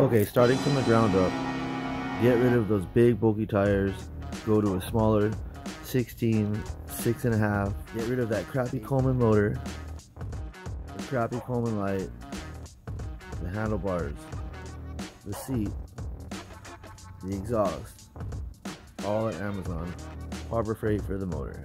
Okay, starting from the ground up, get rid of those big bulky tires, go to a smaller 16, six and a half, get rid of that crappy Coleman motor, the crappy Coleman light, the handlebars, the seat, the exhaust, all at Amazon. Harbor Freight for the motor.